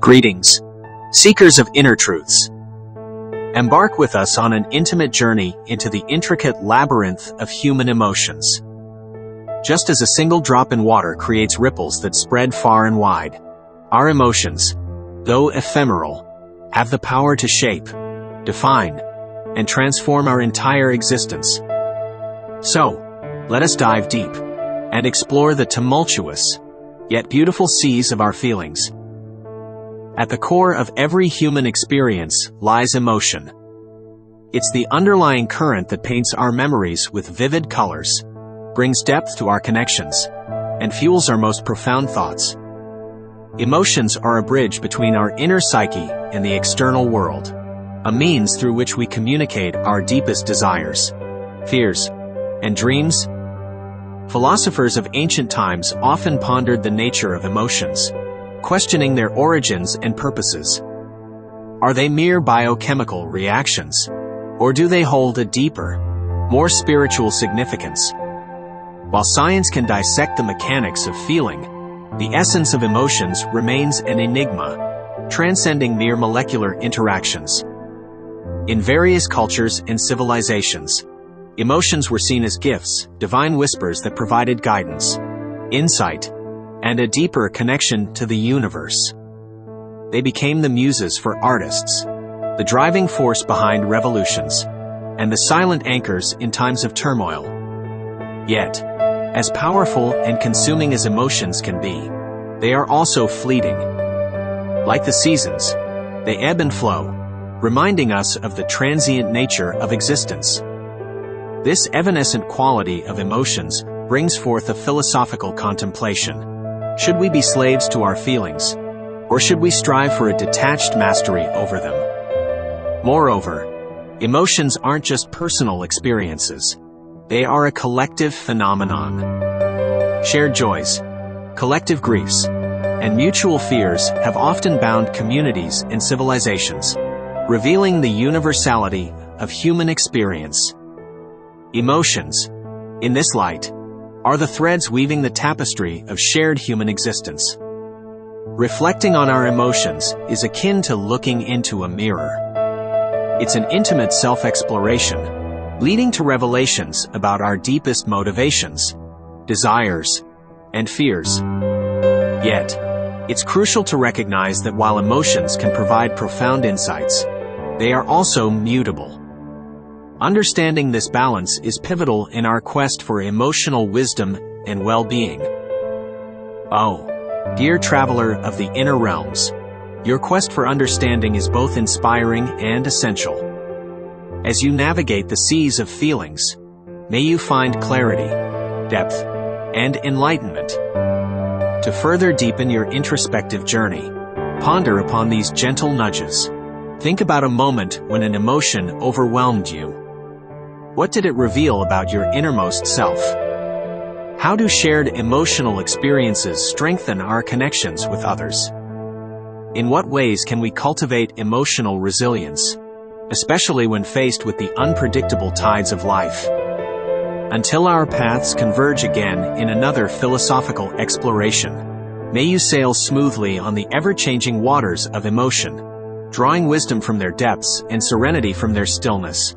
Greetings, seekers of inner truths. Embark with us on an intimate journey into the intricate labyrinth of human emotions. Just as a single drop in water creates ripples that spread far and wide, our emotions, though ephemeral, have the power to shape, define, and transform our entire existence. So, let us dive deep and explore the tumultuous, yet beautiful seas of our feelings. At the core of every human experience lies emotion. It's the underlying current that paints our memories with vivid colors, brings depth to our connections, and fuels our most profound thoughts. Emotions are a bridge between our inner psyche and the external world, a means through which we communicate our deepest desires, fears, and dreams. Philosophers of ancient times often pondered the nature of emotions, questioning their origins and purposes. Are they mere biochemical reactions? Or do they hold a deeper, more spiritual significance? While science can dissect the mechanics of feeling, the essence of emotions remains an enigma, transcending mere molecular interactions. In various cultures and civilizations, emotions were seen as gifts, divine whispers that provided guidance, insight, and a deeper connection to the universe. They became the muses for artists, the driving force behind revolutions, and the silent anchors in times of turmoil. Yet, as powerful and consuming as emotions can be, they are also fleeting. Like the seasons, they ebb and flow, reminding us of the transient nature of existence. This evanescent quality of emotions brings forth a philosophical contemplation. Should we be slaves to our feelings? Or should we strive for a detached mastery over them? Moreover, emotions aren't just personal experiences. They are a collective phenomenon. Shared joys, collective griefs, and mutual fears have often bound communities and civilizations, revealing the universality of human experience. Emotions, in this light, are the threads weaving the tapestry of shared human existence. Reflecting on our emotions is akin to looking into a mirror. It's an intimate self-exploration, leading to revelations about our deepest motivations, desires, and fears. Yet, it's crucial to recognize that while emotions can provide profound insights, they are also mutable. Understanding this balance is pivotal in our quest for emotional wisdom and well-being. Oh, dear traveler of the inner realms, your quest for understanding is both inspiring and essential. As you navigate the seas of feelings, may you find clarity, depth, and enlightenment. To further deepen your introspective journey, ponder upon these gentle nudges. Think about a moment when an emotion overwhelmed you what did it reveal about your innermost self? How do shared emotional experiences strengthen our connections with others? In what ways can we cultivate emotional resilience, especially when faced with the unpredictable tides of life? Until our paths converge again in another philosophical exploration, may you sail smoothly on the ever-changing waters of emotion, drawing wisdom from their depths and serenity from their stillness.